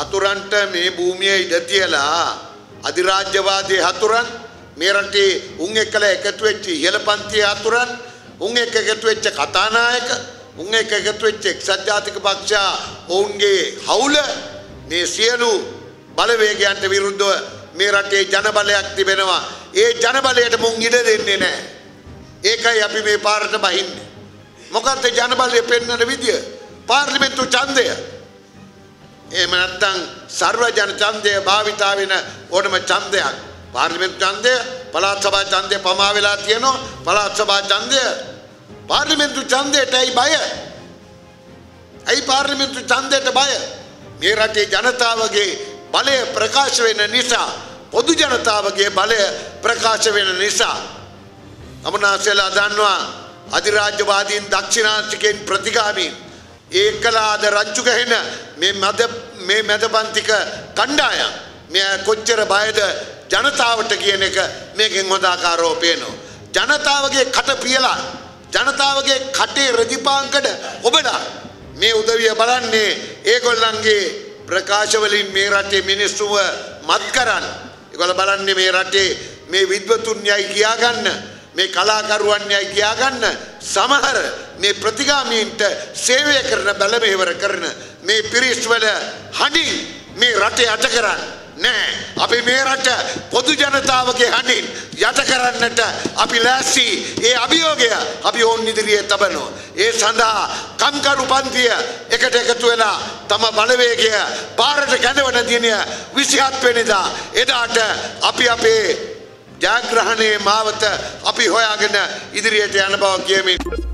හතුරන්ට මේ භූමිය ඉඩ තියලා අධිරාජ්‍යවාදී හතුරන් මේ රටේ උන් එක්කලා එකතු වෙච්ච ඉහළ පන්තියේ හතුරන් උන් එක්ක එකතු වෙච්ච කතානායක උන් එක්ක එකතු වෙච්ච එක්සත් ජාතික පක්ෂා ඔවුන්ගේ හවුල මේ සියලු බලවේගයන්ට විරුද්ධව මේ රටේ ජනබලයක් තිබෙනවා. ඒ ජනබලයට මුන් ඉඩ දෙන්නේ නැහැ. ඒකයි අපි මේ පාරට බහින්නේ මොකක්ද ජනබලය පෙන්වන විදිය? පාර්ලිමේන්තු ඡන්දය. එහෙම නැත්නම් සර්ව ජන ඡන්දය භාවිතා වෙන ඕනම ඡන්දයක්. පාර්ලිමේන්තු ඡන්දය පළාත් සභා ඡන්දය පමා වෙලා තියෙනවා. පළාත් සභා ඡන්දය පාර්ලිමේන්තු ඡන්දයට ඇයි බය. ඇයි පාර්ලිමේන්තු ඡන්දයට බය? මේ රටේ ජනතාවගේ බලය ප්‍රකාශ වෙන නිසා පොදු ජනතාවගේ බලය ප්‍රකාශ වෙන නිසා. අමනාසෙලා දන්නවා අධිරාජ්‍යවාදීන් දක්ෂිණාංශිකෙන් ප්‍රතිගාමීන් ඒකලාද රංචු ගහෙන මේ මැද මේ මැදපන්තික කණ්ඩායම්. මෙය කොච්චර බයද ජනතාවට කියන එක මේකෙන් හොඳ ආකාරව පේනවා. ජනතාවගේ කට පියලා ජනතාවගේ කටේ රදිපාංකඩ ඔබලා මේ උදවිය බලන්නේ ඒගොල්ලන්ගේ ප්‍රකාශ වලින් මේ රටේ මිනිස්සුව මත් කරන්න. ඒගොල්ල බලන්නේ මේ රටේ මේ විද්වතුන් යයි කියාගන්න. මේ කලාකරුවන් යයි කියාගන්න. සමහර මේ ප්‍රතිගාමීන්ට සේවය කරන බැලමෙහෙවර කරන මේ පිරිස් වල හඬින් මේ රට යට කරන්න නෑ. අපි මේ රට පොදු ජනතාවගේ හඬින් යට කරන්නට අපි ලෑස්ති. ඒ අභියෝගය අපි ඔවුන් ඉදිරියේ තබනවා. ඒ සඳහා කම්කරු පන්තිය එකට එකතු වෙලා තම බලවේගය පාරට කැඳවන දිනය 27 වෙනිදා. එදාට අපි අපේ ජයග්‍රහණයේ මාවත අපි හොයාගෙන ඉදිරියට යන බව කියමින්